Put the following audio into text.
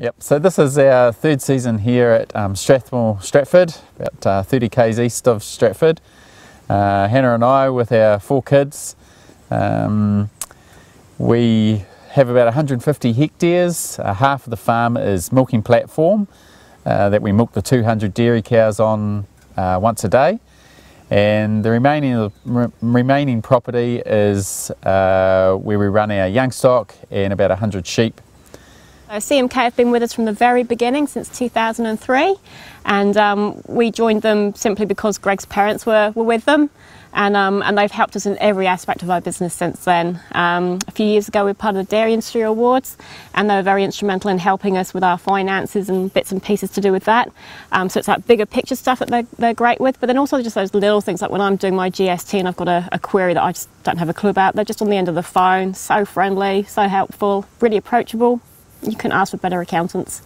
Yep, so this is our third season here at um, Strathmore, Stratford, about uh, 30 k's east of Stratford. Uh, Hannah and I, with our four kids, um, we have about 150 hectares. Uh, half of the farm is milking platform uh, that we milk the 200 dairy cows on uh, once a day. And the remaining, re remaining property is uh, where we run our young stock and about 100 sheep CMK have been with us from the very beginning since 2003 and um, we joined them simply because Greg's parents were, were with them and, um, and they've helped us in every aspect of our business since then. Um, a few years ago we were part of the Dairy Industry Awards and they were very instrumental in helping us with our finances and bits and pieces to do with that. Um, so it's that bigger picture stuff that they're, they're great with but then also just those little things like when I'm doing my GST and I've got a, a query that I just don't have a clue about, they're just on the end of the phone, so friendly, so helpful, really approachable you can ask for better accountants.